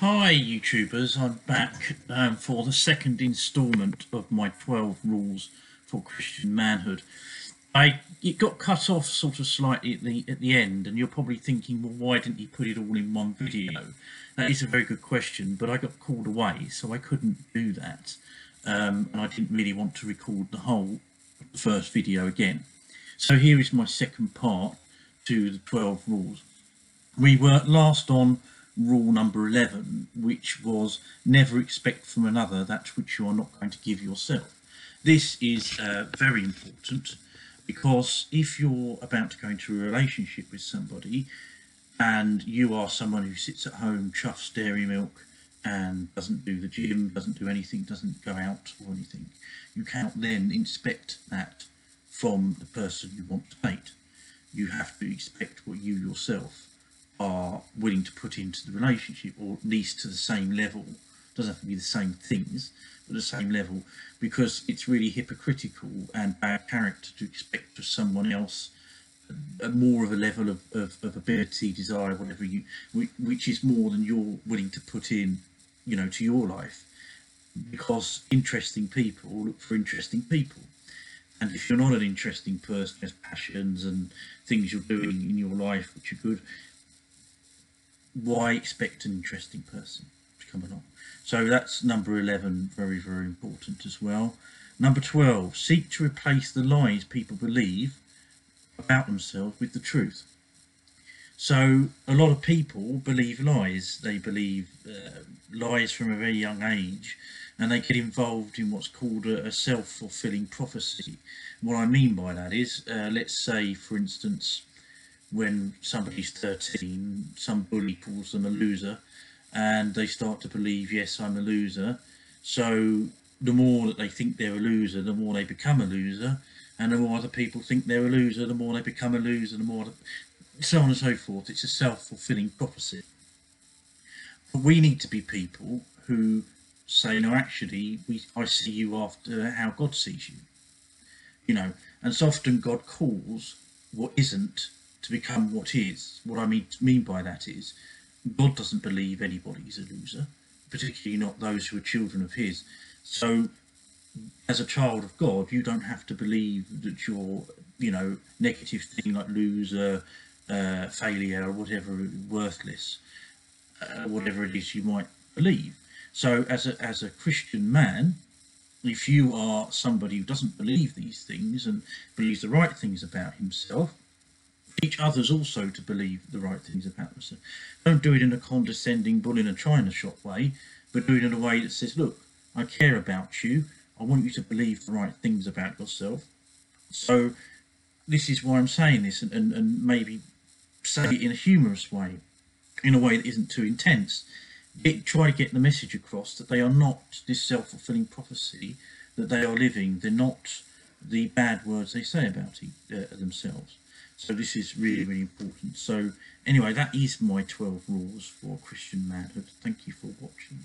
Hi YouTubers, I'm back um, for the second instalment of my 12 rules for Christian manhood. I it got cut off sort of slightly at the at the end and you're probably thinking well why didn't you put it all in one video? That is a very good question but I got called away so I couldn't do that um, and I didn't really want to record the whole first video again. So here is my second part to the 12 rules. We were last on rule number 11, which was never expect from another that which you are not going to give yourself. This is uh, very important because if you're about to go into a relationship with somebody and you are someone who sits at home, chuffs dairy milk, and doesn't do the gym, doesn't do anything, doesn't go out or anything, you cannot then expect that from the person you want to date. You have to expect what you yourself are willing to put into the relationship, or at least to the same level. It doesn't have to be the same things, but the same level, because it's really hypocritical and bad character to expect of someone else a, more of a level of, of, of ability, desire, whatever you, which is more than you're willing to put in, you know, to your life. Because interesting people look for interesting people. And if you're not an interesting person, has passions and things you're doing in your life which are good, why expect an interesting person to come along? So that's number 11, very, very important as well. Number 12, seek to replace the lies people believe about themselves with the truth. So a lot of people believe lies. They believe uh, lies from a very young age and they get involved in what's called a, a self-fulfilling prophecy. What I mean by that is, uh, let's say, for instance, when somebody's 13, some bully calls them a loser, and they start to believe, yes, I'm a loser. So the more that they think they're a loser, the more they become a loser, and the more other people think they're a loser, the more they become a loser, the more, so on and so forth. It's a self-fulfilling prophecy. But we need to be people who say, no, actually, we, I see you after how God sees you. You know, and so often God calls what isn't to become what is. What I mean, mean by that is God doesn't believe anybody is a loser, particularly not those who are children of his. So as a child of God, you don't have to believe that you're, you know, negative thing like loser, uh, failure, or whatever, worthless, uh, whatever it is you might believe. So as a, as a Christian man, if you are somebody who doesn't believe these things and believes the right things about himself, teach others also to believe the right things about themselves. Don't do it in a condescending, bull in a china shop way, but do it in a way that says, look, I care about you. I want you to believe the right things about yourself. So this is why I'm saying this and, and, and maybe say it in a humorous way, in a way that isn't too intense. It, try to get the message across that they are not this self-fulfilling prophecy that they are living. They're not the bad words they say about uh, themselves. So this is really, really important. So anyway, that is my 12 rules for Christian manhood. Thank you for watching.